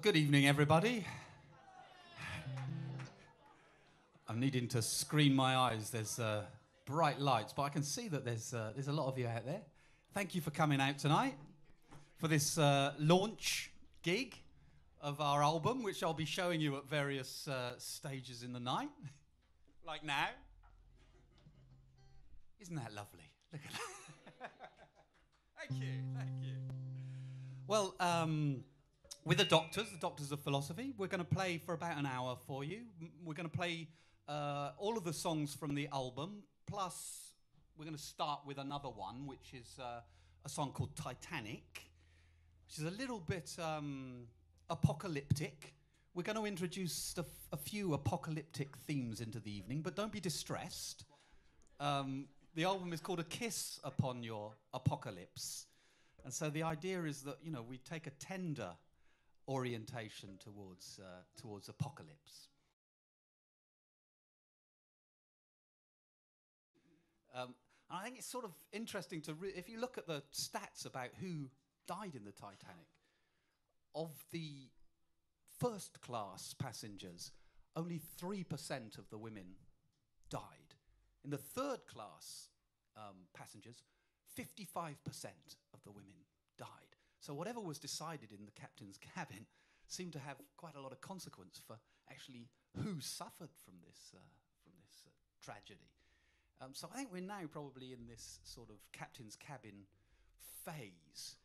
Good evening, everybody. I'm needing to screen my eyes. There's uh, bright lights, but I can see that there's, uh, there's a lot of you out there. Thank you for coming out tonight for this uh, launch gig of our album, which I'll be showing you at various uh, stages in the night, like now. Isn't that lovely? Look at that. thank you, thank you. Well, um, with the Doctors, the Doctors of Philosophy, we're going to play for about an hour for you. We're going to play uh, all of the songs from the album, plus we're going to start with another one, which is uh, a song called Titanic, which is a little bit um, apocalyptic. We're going to introduce a, few apocalyptic themes into the evening, but don't be distressed. Um, the album is called A Kiss Upon Your Apocalypse. And so the idea is that, you know, we take a tender orientation towards, uh, towards apocalypse. Um, I think it's sort of interesting to, re- if you look at the stats about who died in the Titanic, of the first class passengers, only 3% of the women died. In the third class um, passengers, 55% of the women died. So whatever was decided in the captain's cabin seemed to have quite a lot of consequence for actually who suffered from this, uh, from this uh, tragedy. Um, so I think we're now probably in this sort of captain's cabin phase.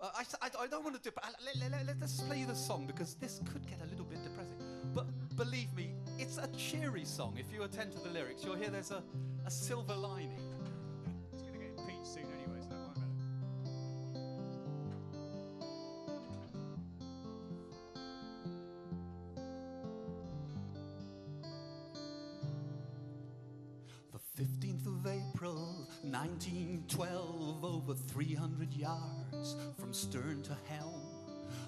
Uh, I, I- I don't want to do, but uh, let, let, let, us play the song because this could get a little bit depressing. But believe me, it's a cheery song. If you attend to the lyrics, you'll hear there's a, a silver lining. 1912, over 300 yards from stern to helm.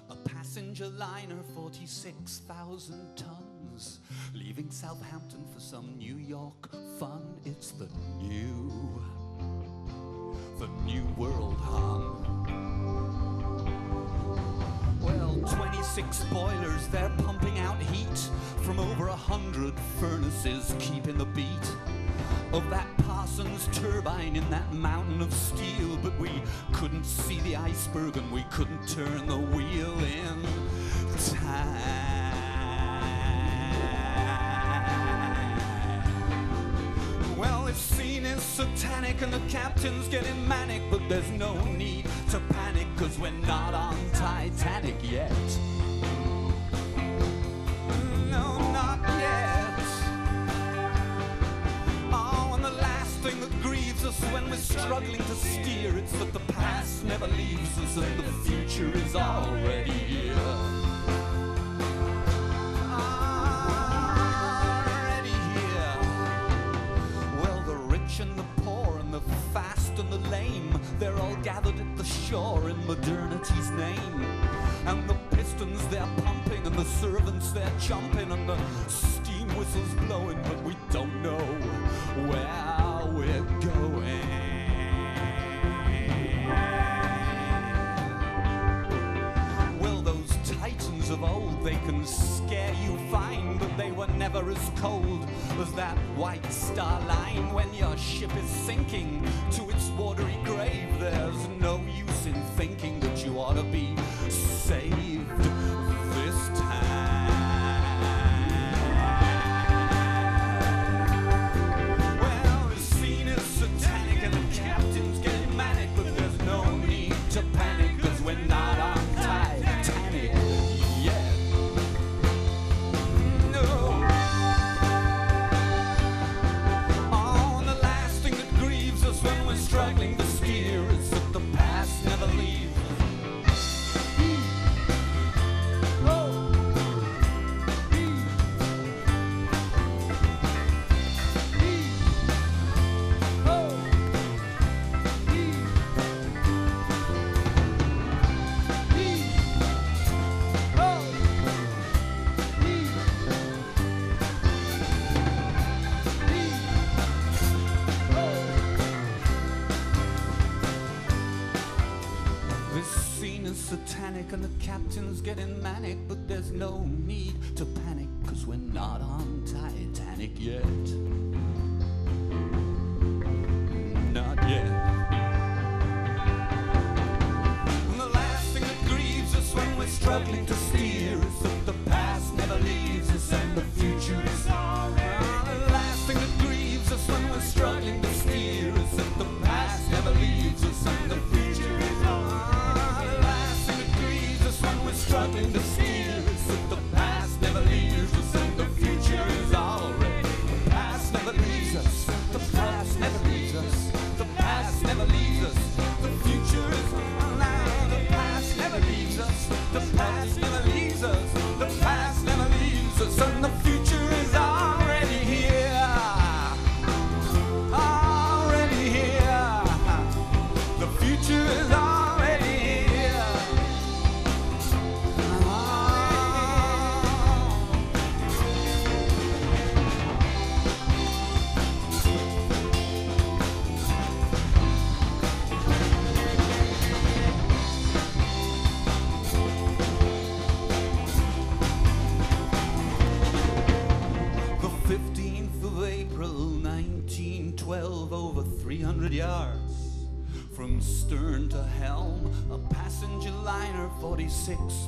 A passenger liner, 46,000 tons, leaving Southampton for some New York fun. It's the new, the new world hum. Well, 26 boilers, they're pumping out heat from over a hundred furnaces, keeping the beat of that Parsons turbine in that mountain of steel. But we couldn't see the iceberg and we couldn't turn the wheel in time. Well, this scene is satanic and the captain's getting manic, but there's no need to panic because we're not on Titanic yet. When we're struggling to steer, it's that the past never leaves us and the future is already here. Already here. Well, the rich and the poor and the fast and the lame, they're all gathered at the shore in modernity's name. And the pistons they're pumping and the servants they're jumping and the steam whistles blowing, but we don't know where we're going. Of old, they can scare you fine, but they were never as cold as that white star line when your ship is sinking to its watery grave. There's no use in thinking that you ought to be saved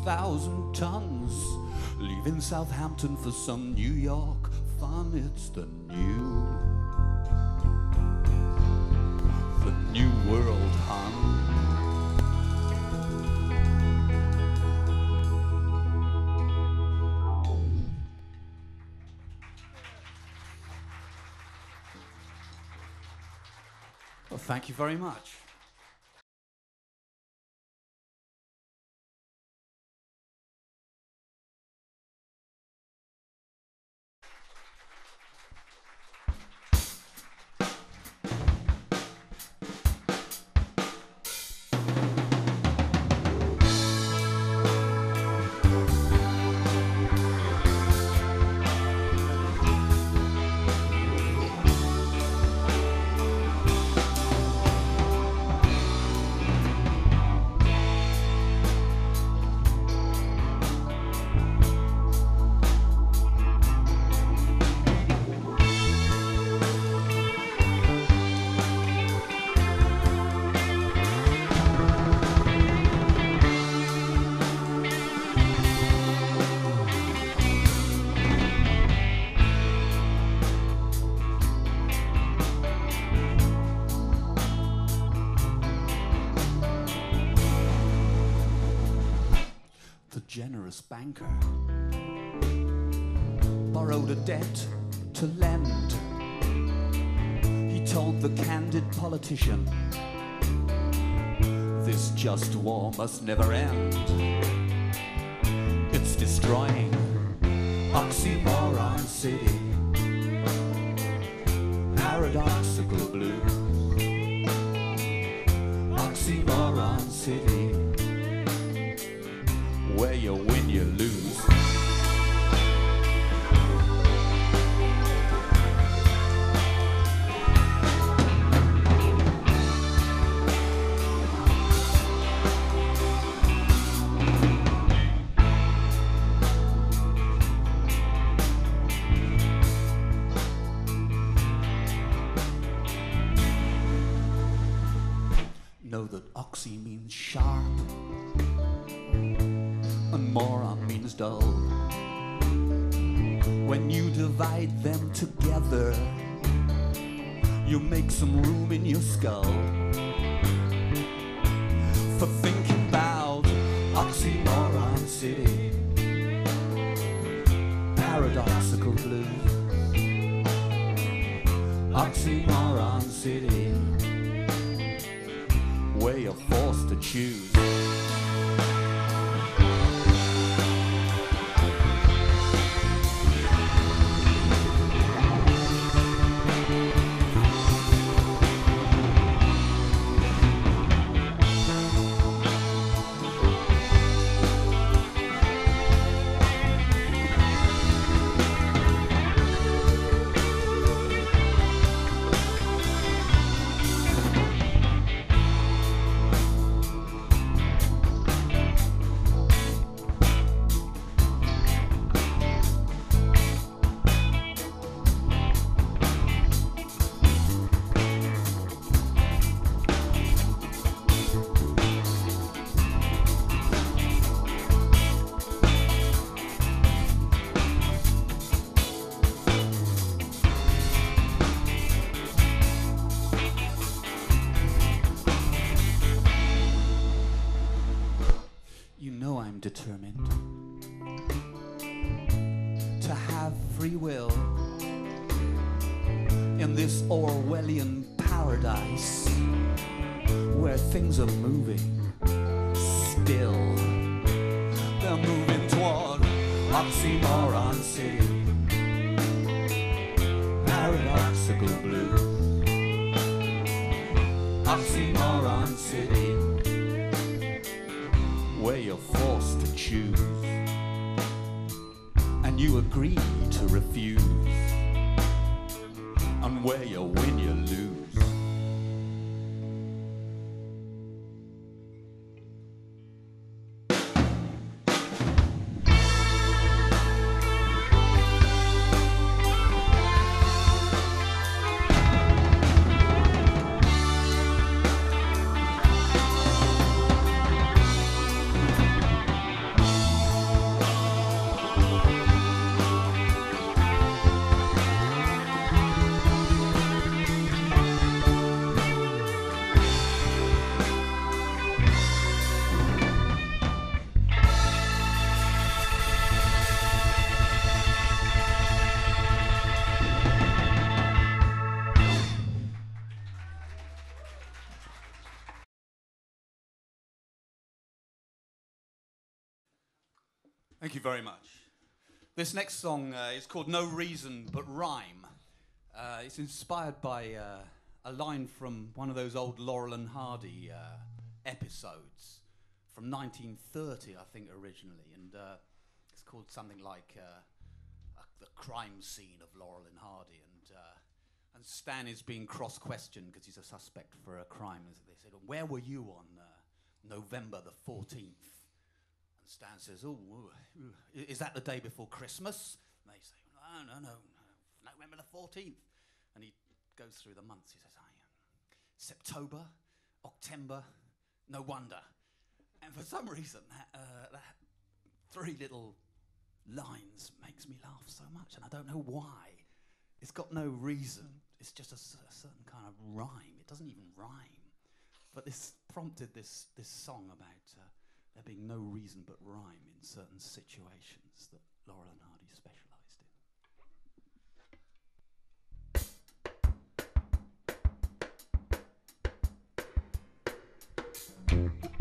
thousand tons, leaving Southampton for some New York fun. It's the new, the new world, hon. Well, thank you very much. banker. Borrowed a debt to lend. He told the candid politician, This just war must never end. It's destroying Oxymoron City. Paradoxical blue. sharp, and moron means dull. When you divide them together, you make some room in your skull. For June. Oxymoron City, paradoxical blue. Oxymoron City, where you're forced to choose, and you agree to refuse, and where you win, you lose. You very much. This next song uh, is called No Reason But Rhyme. Uh, it's inspired by uh, a line from one of those old Laurel and Hardy uh, episodes from 1930, I think, originally. And uh, it's called something like uh, The Crime Scene of Laurel and Hardy. And, and Stan is being cross questioned because he's a suspect for a crime. As They said, Where were you on November the 14th? Stan says, Oh, is that the day before Christmas? And they say, No, no, no, no, November the 14th. And he goes through the months. He says, I am September, October, no wonder. And for some reason, that, uh, that three little lines makes me laugh so much, and I don't know why. It's got no reason. It's just a, a certain kind of rhyme. It doesn't even rhyme. But this prompted this, this song about uh, there being no reason but rhyme in certain situations that Laurel and Hardy specialised in. No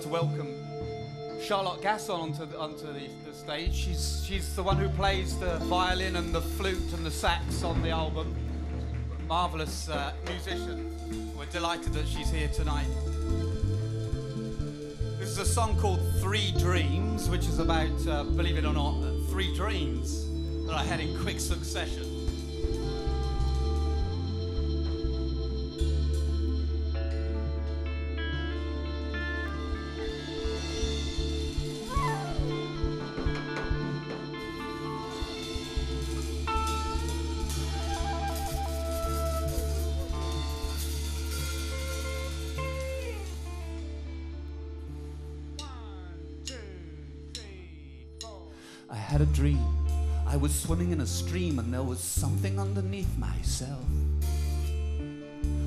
to welcome Charlotte Glasson onto the, onto the, the stage. She's she's the one who plays the violin and the flute and the sax on the album. Marvelous uh, musician. We're delighted that she's here tonight. This is a song called Three Dreams, which is about, uh, believe it or not, three dreams that I had in quick succession. Had a dream. I was swimming in a stream and there was something underneath myself.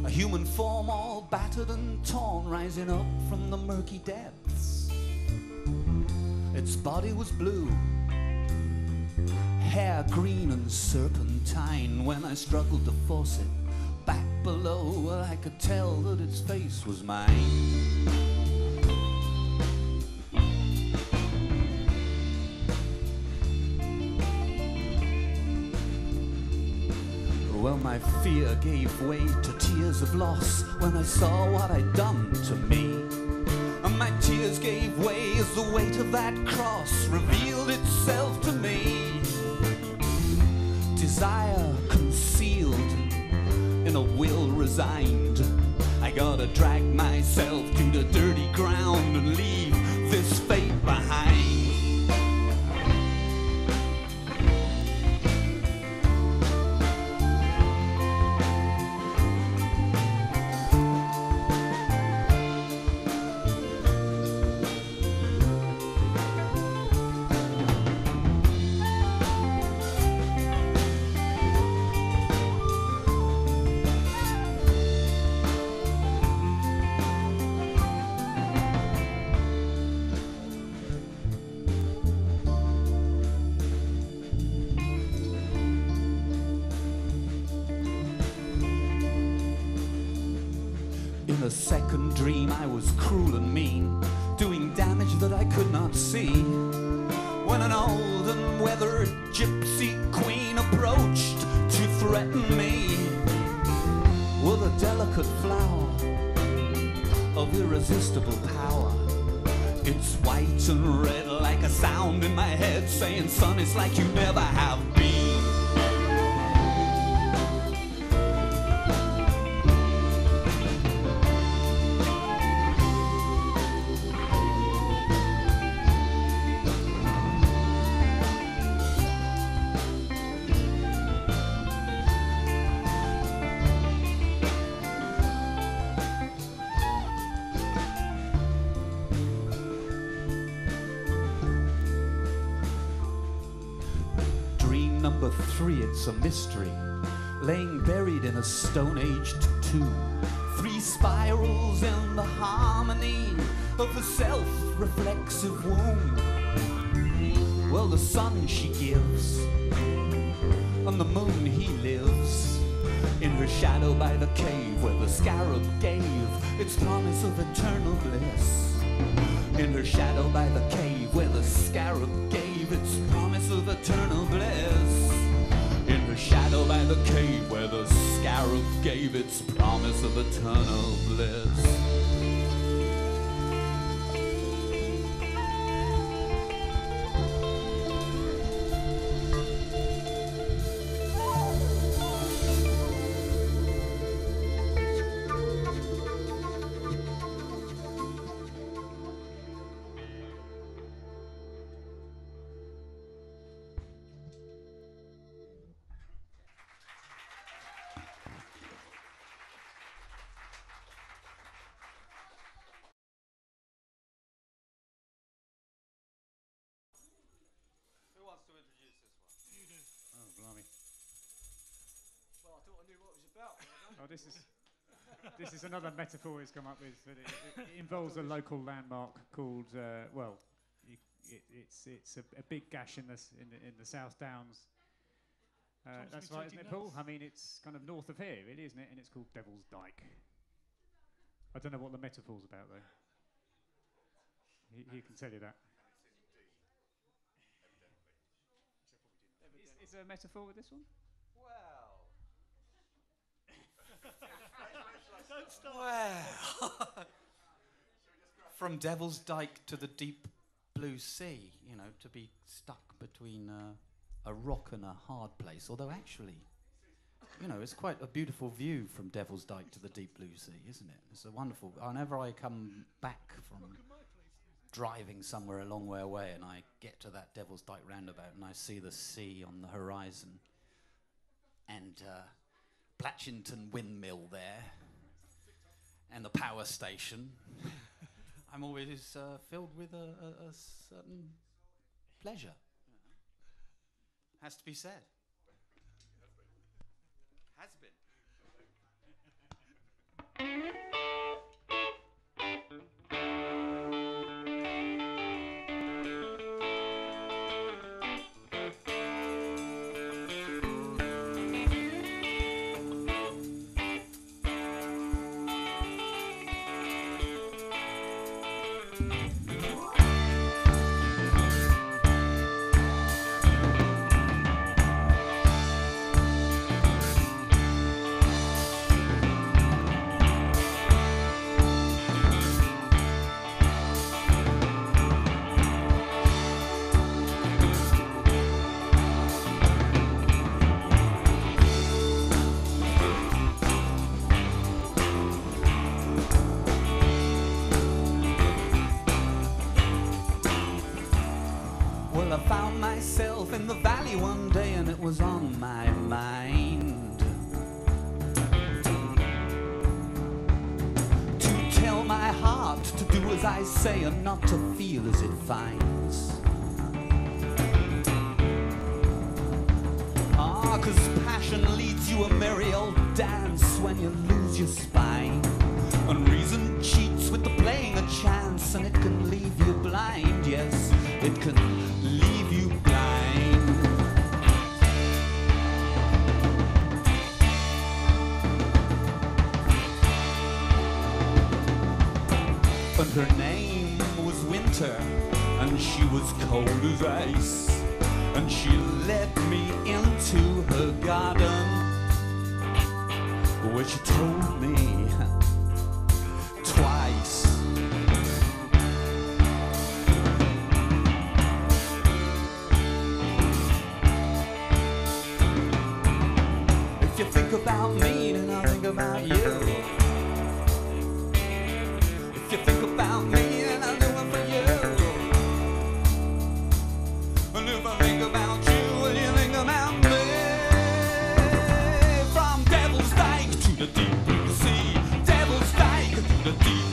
A human form all battered and torn, rising up from the murky depths. Its body was blue, hair green and serpentine. When I struggled to force it back below, I could tell that its face was mine. Fear gave way to tears of loss when I saw what I'd done to me. And my tears gave way as the weight of that cross revealed itself to me. Desire concealed in a will resigned. I gotta drag myself to the dirty ground and leave cruel and mean, doing damage that I could not see. When an old and weathered gypsy queen approached to threaten me with a delicate flower of irresistible power. It's white and red like a sound in my head saying, Son, it's like you never have been. A mystery. Laying buried in a stone aged tomb. Three spirals in the harmony of the self reflexive womb. Well, the sun she gives, on the moon he lives. In her shadow by the cave where the scarab gave its promise of eternal bliss. In her shadow by the cave where the scarab gave its promise of eternal bliss. Shadow by the cave where the scarab gave its promise of eternal bliss. Oh, this is this is another metaphor he's come up with. But it, it, it involves a local landmark called uh, well, you, it, it's it's a, a big gash in the in the, in the South Downs. Uh, that's me right, isn't it, Paul? I mean, it's kind of north of here, really, isn't it? And it's called Devil's Dyke. I don't know what the metaphor's about, though. He, he can tell you that. Is, is there a metaphor with this one? From Devil's Dyke to the deep blue sea, you know, to be stuck between a rock and a hard place. Although, actually, you know, it's quite a beautiful view from Devil's Dyke to the deep blue sea, isn't it? It's a wonderful. Whenever I come back from driving somewhere a long way away and I get to that Devil's Dyke roundabout and I see the sea on the horizon and uh, Blatchington windmill there and the power station, I'm always uh, filled with a, a, a certain pleasure. Has to be said. Has been. was on my mind. To tell my heart to do as I say and not to feel as it finds. Think about me, then I'll think about you. If you think about me, then I'll do it for you. And if I think about you, will you think about me? From Devil's Dyke to the deep blue sea, Devil's Dyke to the deep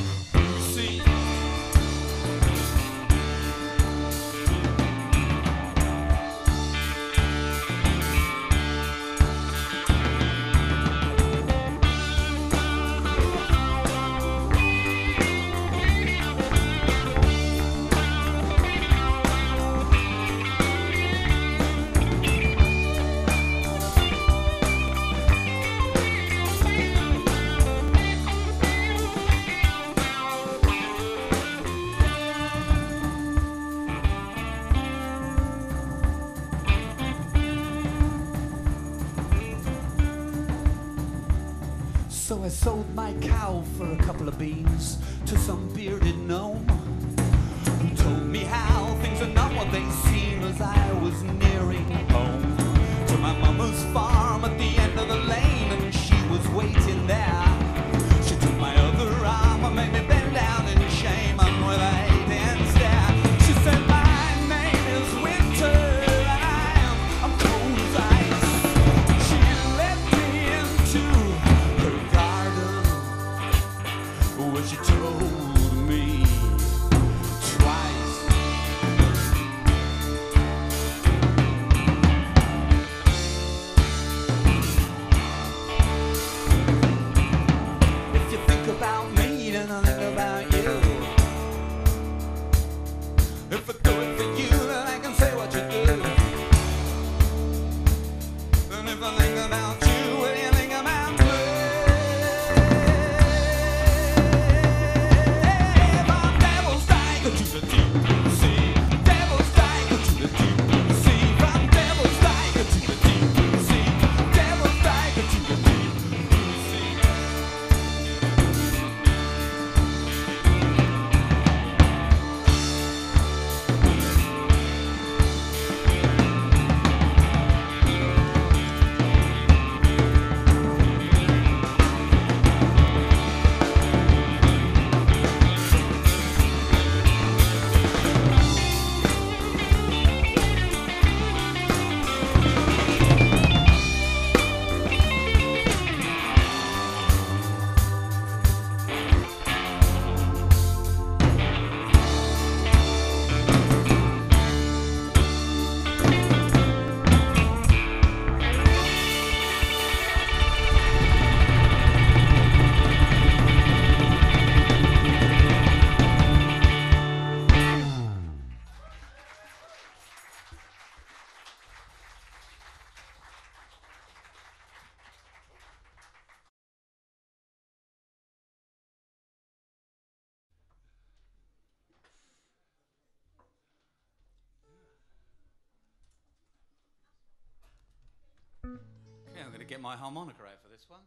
get my harmonica out for this one.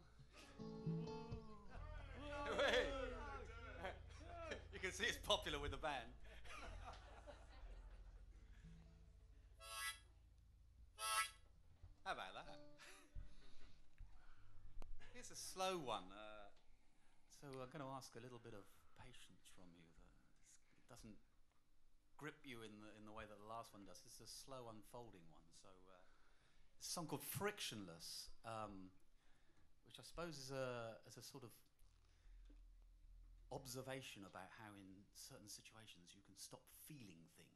You can see it's popular with the band. How about that? Here's a slow one. Uh, so I'm going to ask a little bit of patience from you. It doesn't grip you in the in the way that the last one does. This is a slow unfolding one. So. Uh, song called Frictionless, um, which I suppose is a, is a sort of observation about how in certain situations you can stop feeling things,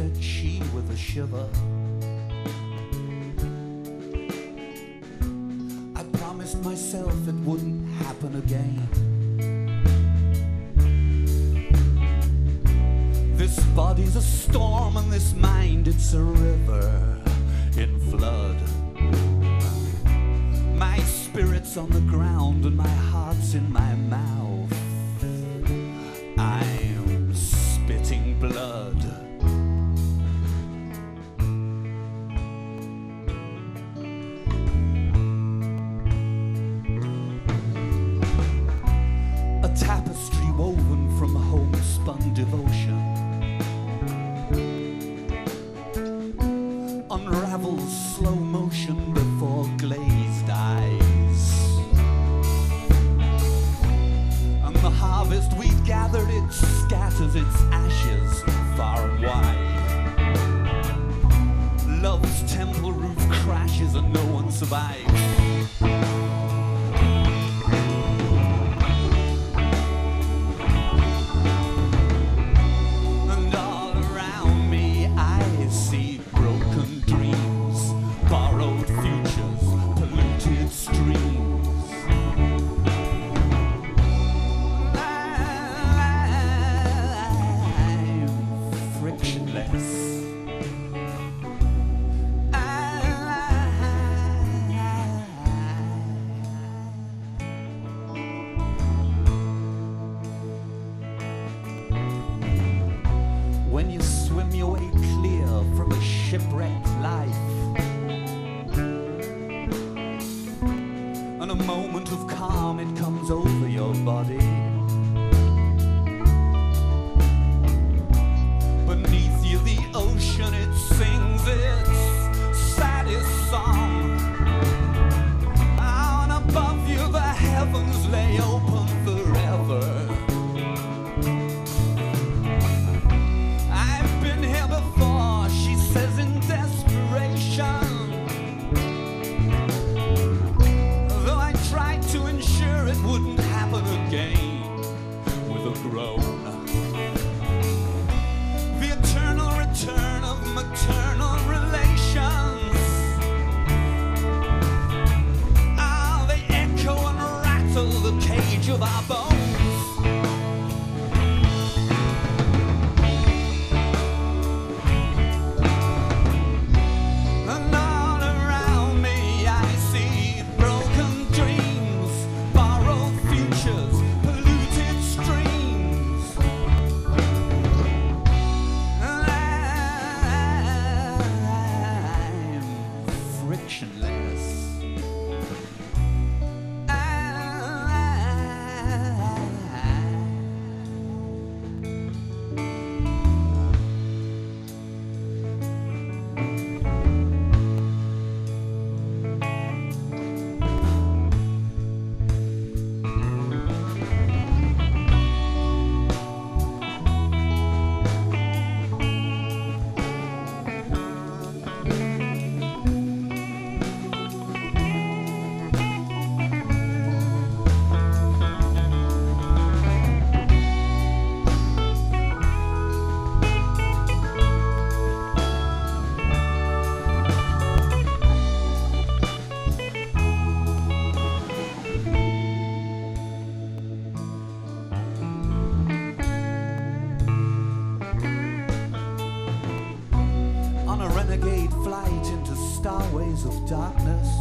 said she with a shiver. I promised myself it wouldn't happen again. This body's a storm and this mind it's a river in flood. My spirit's on the ground and my heart's in my mouth. Of darkness.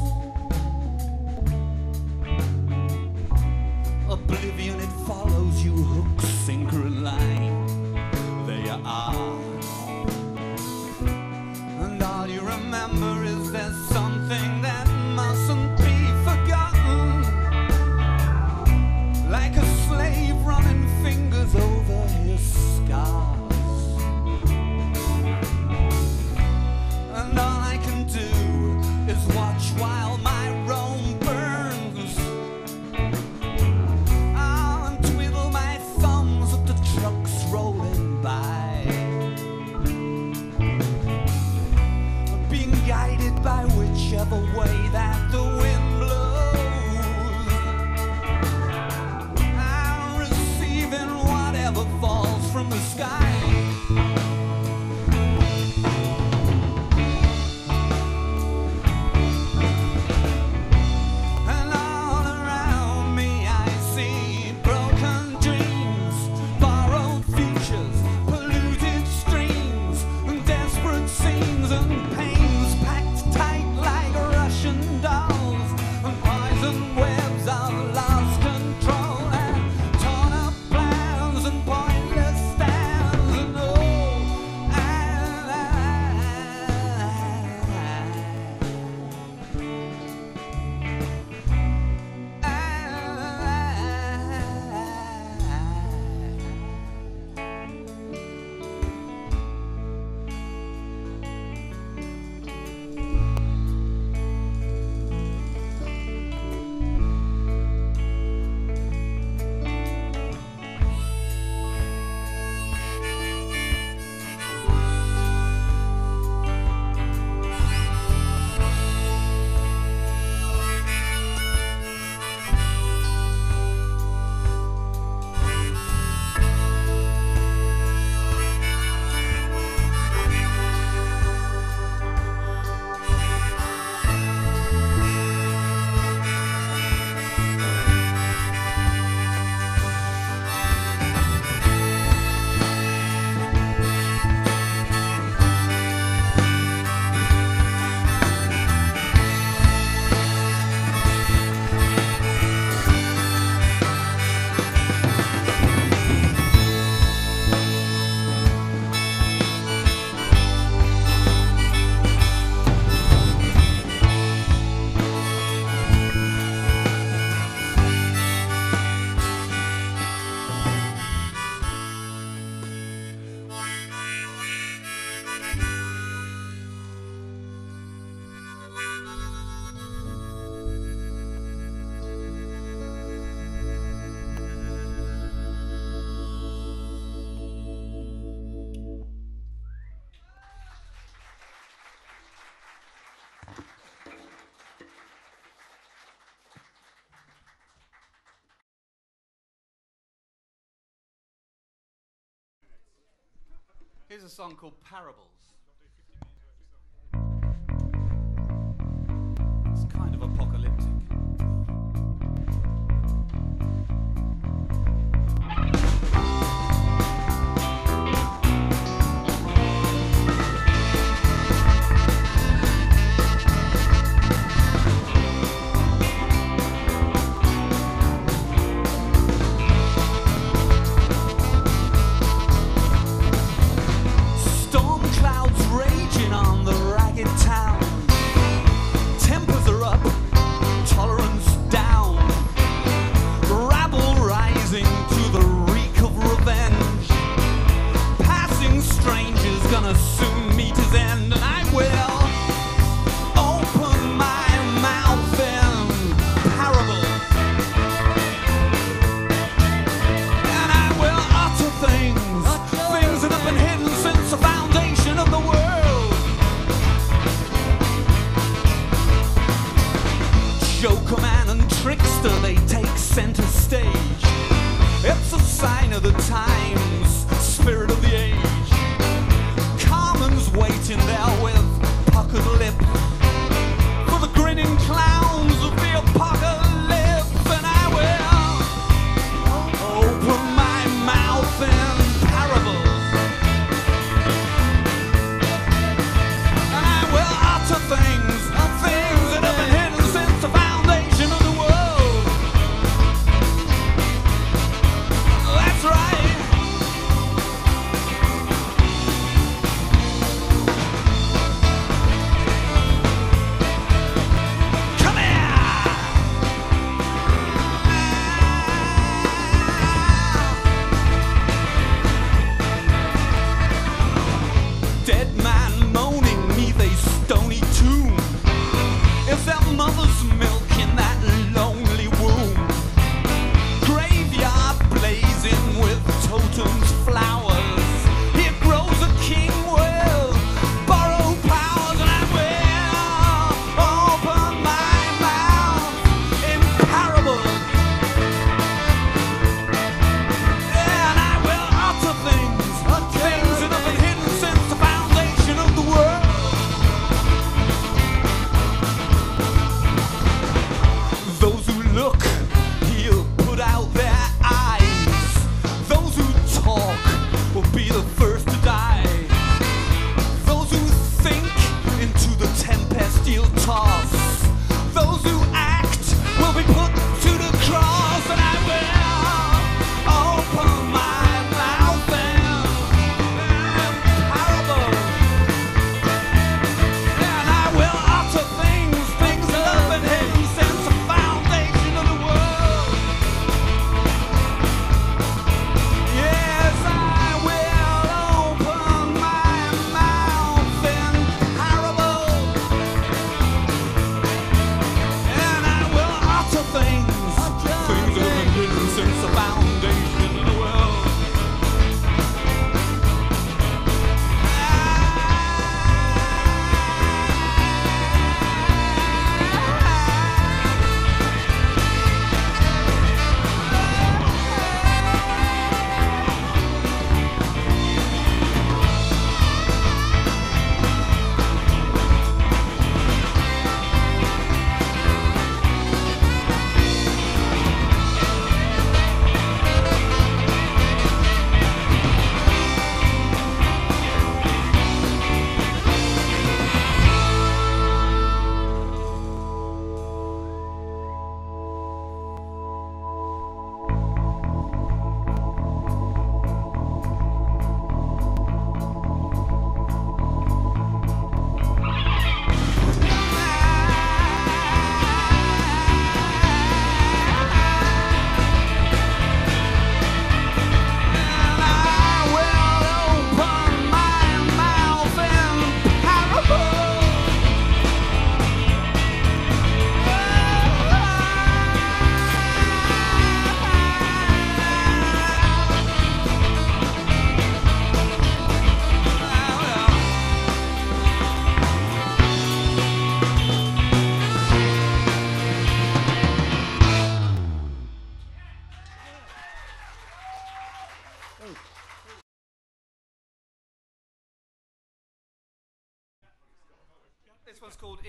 Here's a song called Parables. It's kind of apocalyptic.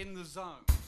In the Zone.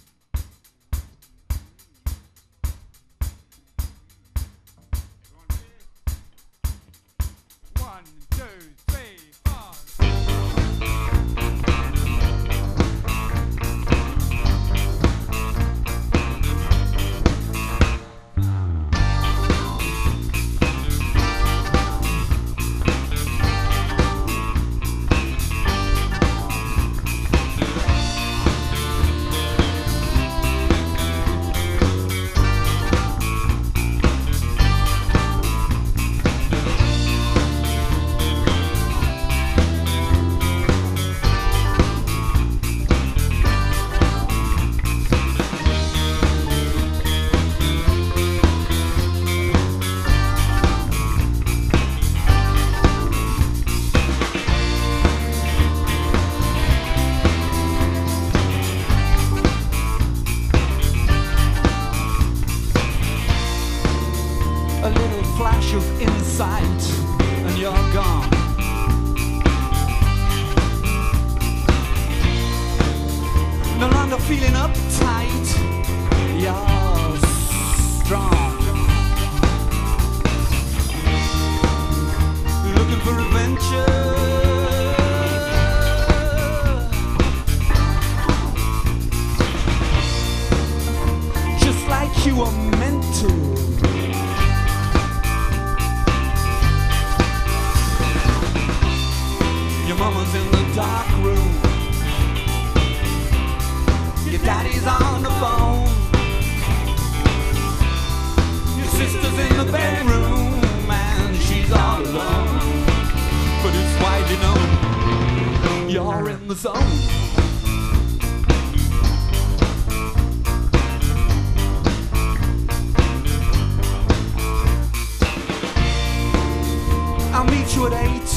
At eight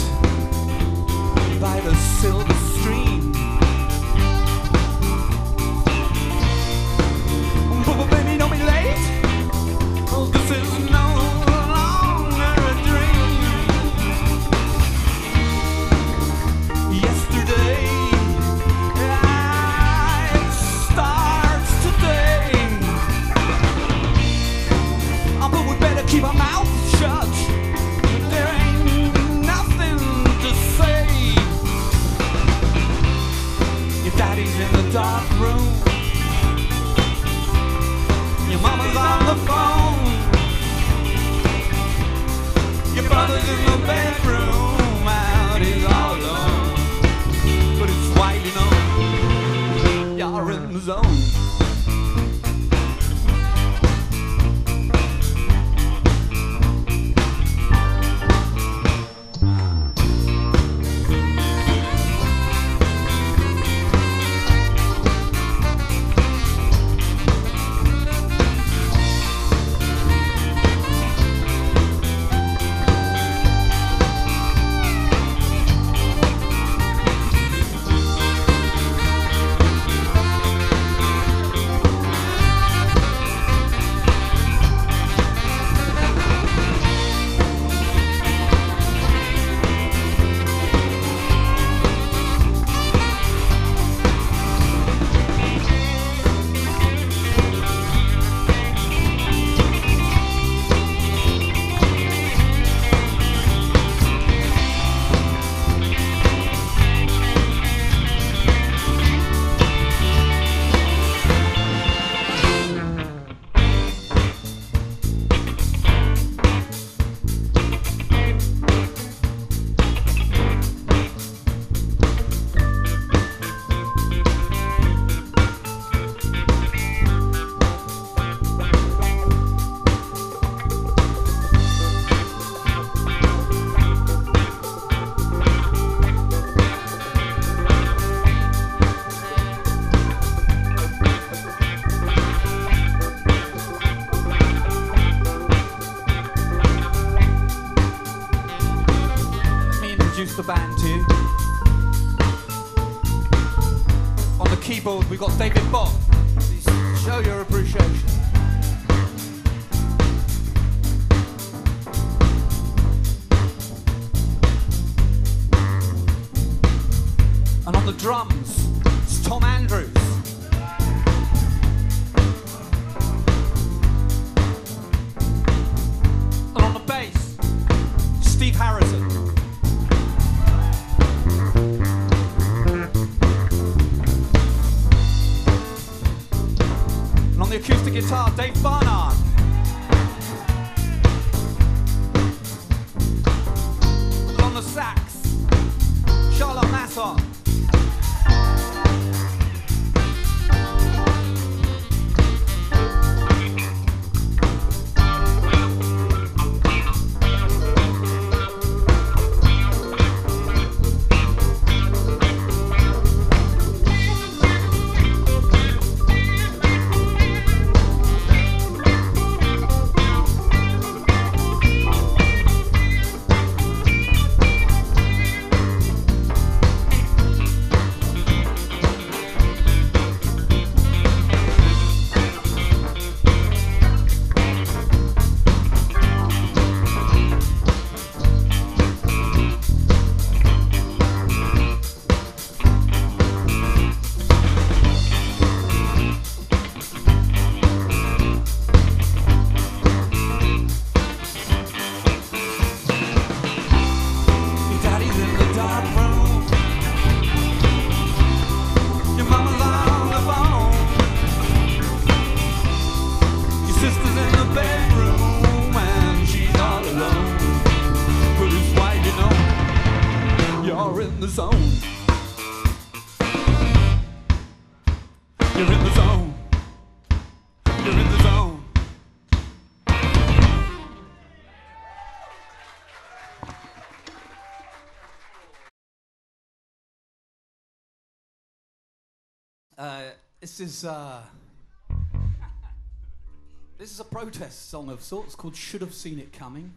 by the silver stream. This is uh, this is a protest song of sorts called "Should Have Seen It Coming."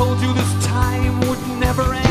told you this time would never end.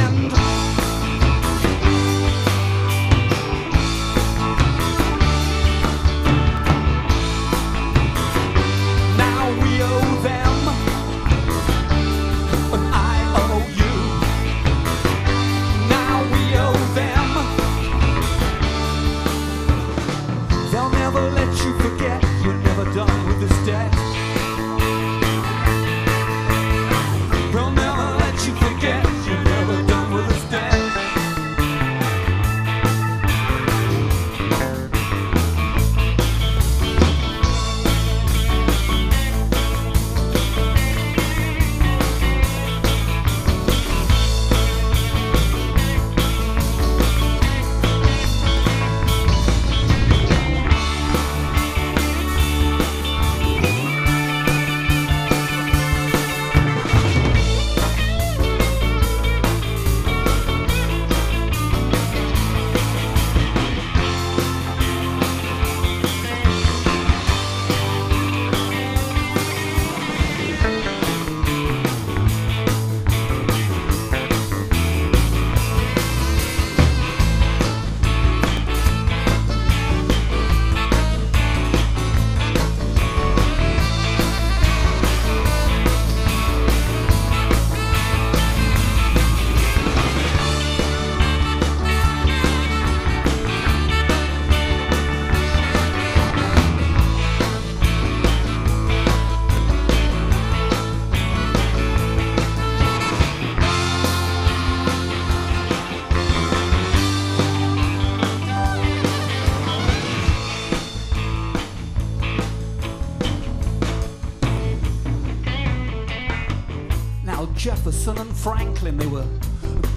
Jefferson and Franklin, they were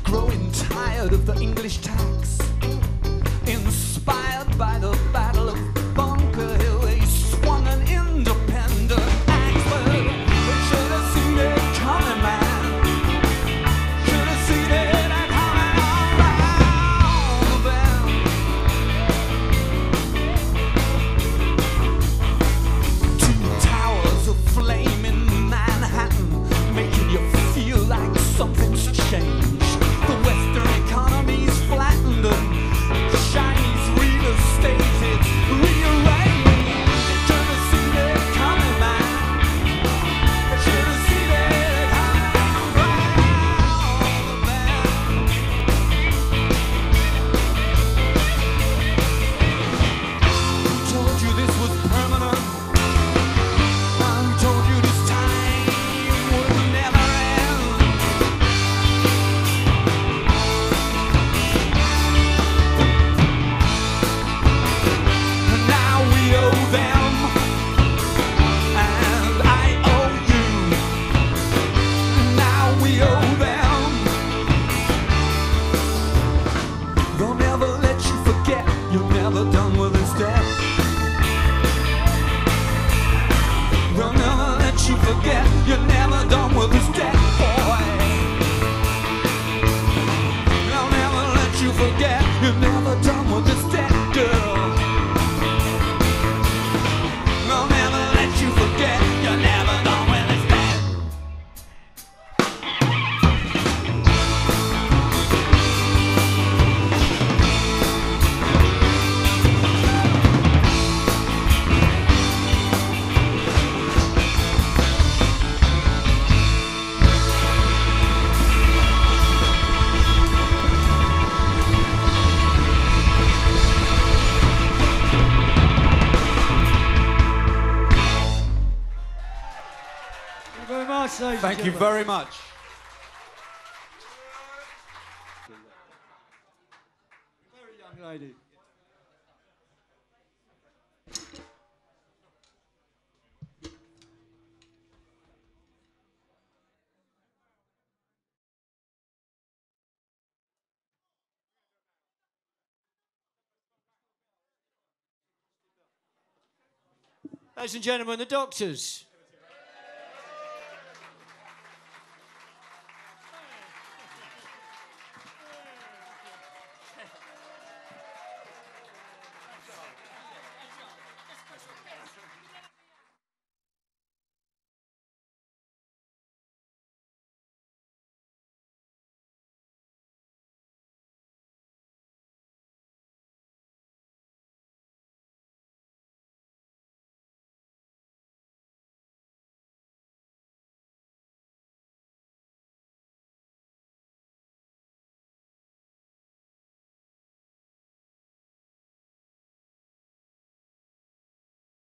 growing tired of the English tax. very much. Very young lady. Ladies and gentlemen, the doctors.